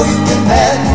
broken head.